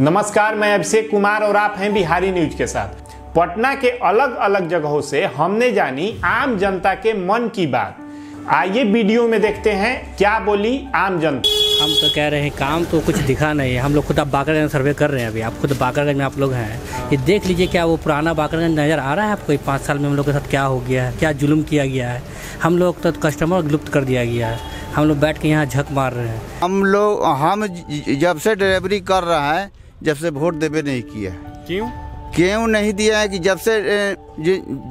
नमस्कार मैं अभिषेक कुमार और आप हैं बिहारी न्यूज़ के साथ। पटना के अलग अलग जगहों से हमने जानी आम जनता के मन की बात। आइए वीडियो में देखते हैं क्या बोली आम जनता। हम तो कह रहे हैं काम तो कुछ दिखा नहीं है। हम लोग खुद अब बाकरगंज में सर्वे कर रहे हैं अभी। आप खुद बाकरगंज में आप लोग हैं। ये देख लीजिए क्या वो पुराना बाकरगंज नज़र आ रहा है आपको? पाँच साल में हम लोग के साथ क्या हो गया है? क्या जुल्म किया गया है? हम लोग तो कस्टमर लुप्त कर दिया गया है। हम लोग बैठ के यहाँ झक मार रहे हैं। हम लोग हम जब से डिलीवरी कर रहा है जब से वोट देवे नहीं किया। है क्यों? क्यों नहीं दिया है कि जब से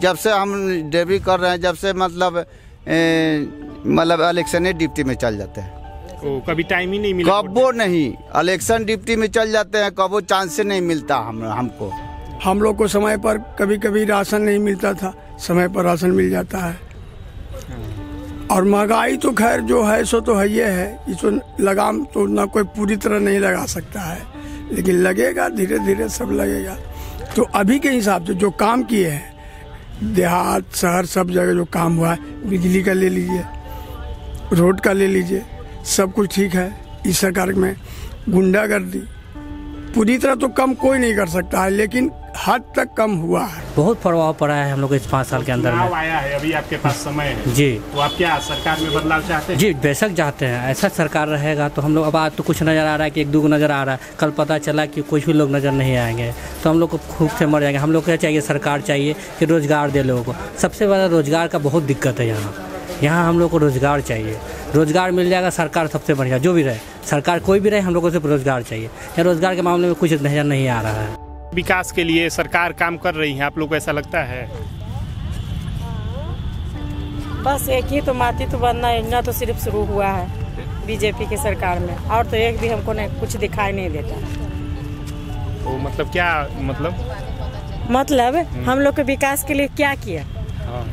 जब से हम डिलीवरी कर रहे हैं जब से मतलब ए, मतलब इलेक्शन डिप्टी में चल जाते हैं। ओ, कभी टाइम ही नहीं मिला कबो नहीं इलेक्शन डिप्टी में चल जाते हैं कबो चांस नहीं मिलता हम हमको। हम लोग को समय पर कभी कभी राशन नहीं मिलता था समय पर राशन मिल जाता है। और महँगाई तो खैर जो है सो तो है ये है इसको लगाम तो ना कोई पूरी तरह नहीं लगा सकता है। लेकिन लगेगा धीरे धीरे सब लगेगा। तो अभी के हिसाब से जो काम किए हैं, देहात, शहर, सब जगह जो काम हुआ है, बिजली का ले लीजिए, रोड का ले लीजिए, सब कुछ ठीक है। इस सरकार में गुंडागर्दी पूरी तरह तो कम कोई नहीं कर सकता है लेकिन हद तक कम हुआ है। बहुत प्रभाव पड़ा है हम लोग इस पाँच साल के अंदर में। आया है अभी आपके पास समय है। जी। तो आप क्या सरकार में बदलाव चाहते हैं? जी बेशक चाहते हैं। ऐसा सरकार रहेगा तो हम लोग अब आज तो कुछ नज़र आ रहा है कि एक दो नज़र आ रहा है। कल पता चला कि कुछ भी लोग नज़र नहीं आएँगे। तो हम लोग को खूब से मर जाएँगे। हम लोग क्या चाहिए? सरकार चाहिए कि रोज़गार दे लोगों को। सबसे ज़्यादा रोज़गार का बहुत दिक्कत है यहाँ। यहाँ हम लोग को रोज़गार चाहिए। रोज़गार मिल जाएगा सरकार सबसे बढ़िया जो भी रहे। सरकार कोई भी रहे हम लोगों से रोज़गार चाहिए। या रोज़गार के मामले में कुछ नज़र नहीं आ रहा है। विकास के लिए सरकार काम कर रही है आप लोग को ऐसा लगता है? बस एक ही तो माती तो बनना योजना तो सिर्फ़ शुरू हुआ है बीजेपी की सरकार में। और तो एक भी हमको नहीं कुछ दिखाई नहीं देता। तो मतलब क्या मतलब? मतलब हम लोग के विकास के लिए क्या किया? हाँ।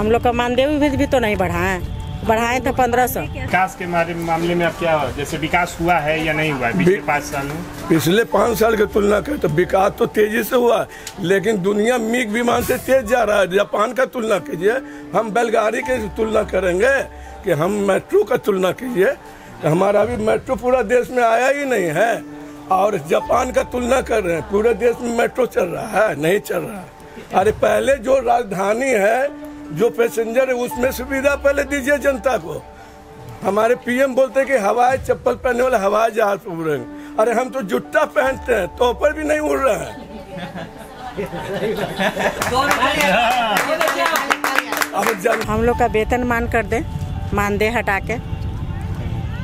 हम लोग का मानदेय भी, भी तो नहीं बढ़ाए। बढ़ाए थे पंद्रह सौ। विकास के मामले में आप क्या हो? जैसे विकास हुआ है या नहीं हुआ? है पिछले पाँच साल में। पिछले पाँच साल की तुलना करें तो विकास तो तेज़ी से हुआ है लेकिन दुनिया मिग विमान से तेज जा रहा है। जापान का तुलना कीजिए हम बैलगाड़ी की तुलना करेंगे कि हम मेट्रो का तुलना कीजिए तो हमारा अभी मेट्रो पूरा देश में आया ही नहीं है और जापान का तुलना कर रहे हैं। पूरे देश में मेट्रो चल रहा है नहीं चल रहा। है अरे पहले जो राजधानी है जो पैसेंजर है उसमें सुविधा पहले दीजिए जनता को। हमारे पीएम बोलते हैं कि हवाई चप्पल पहनने वाले हवाई जहाज़ पर उड़ेंगे। अरे हम तो जुट्टा पहनते हैं तो पर भी नहीं उड़ रहे हैं। हम लोग का वेतन मान कर दे मानदेय हटा के।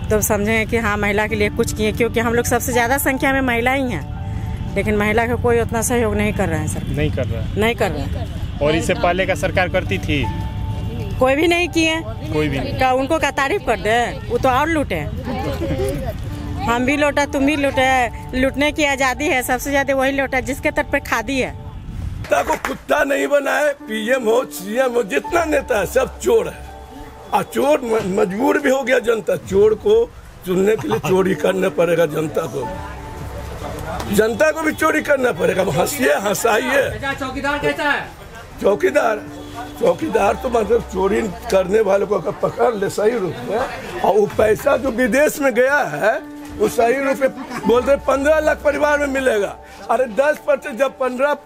तो समझेंगे कि हाँ महिला के लिए कुछ किए क्योंकि हम लोग सबसे ज़्यादा संख्या में महिला ही हैं। लेकिन महिला का कोई उतना सहयोग नहीं कर रहे हैं सर। नहीं कर रहा नहीं कर रहे हैं। और इससे पहले का सरकार करती थी। कोई भी नहीं किए। कोई भी नहीं। क्या उनको का तारीफ़ कर दे। वो तो और लूटे। हम भी लौटा तुम भी लूटे। लूटने की आज़ादी है सबसे ज़्यादा वही लौटा जिसके तट पे खादी है। जनता को कुत्ता नहीं बनाए पीएम हो सीएम हो जितना नेता है सब चोर है। और चोर मजबूर भी हो गया जनता। चोर को चुनने के लिए चोरी करना पड़ेगा जनता को। जनता को भी चोरी करना पड़ेगा। हंसिए हंसाइए चौकीदार कैसा है? चौकीदार चौकीदार तो मतलब चोरी करने वाले को अगर पकड़ ले सही रूप में, और वो पैसा जो विदेश में गया है, वो सही रूप में बोलते पंद्रह लाख परिवार में मिलेगा। अरे दस परसेंट जब पंद्रह,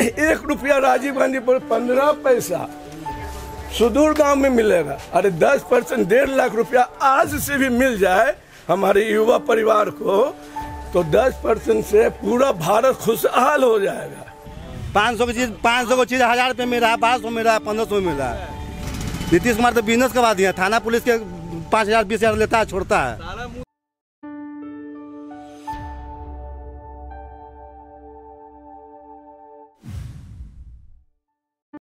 एक रुपया राजीव गांधी पर पंद्रह पैसा सुदूर गाँव में मिलेगा। अरे दस परसेंट डेढ़ लाख रुपया आज से भी मिल जाए हमारे युवा परिवार को तो दस परसेंट से पूरा भारत खुशहाल हो जाएगा। पाँच सौ की चीज़ पाँच सौ की चीज़ हज़ार रुपये में रहा है बारह सौ में रहा है, पंद्रह सौ मिल रहा है। नीतीश कुमार तो बिज़नेस करवा दिया, थाना पुलिस के पाँच हज़ार, बीस हज़ार लेता है, छोड़ता है।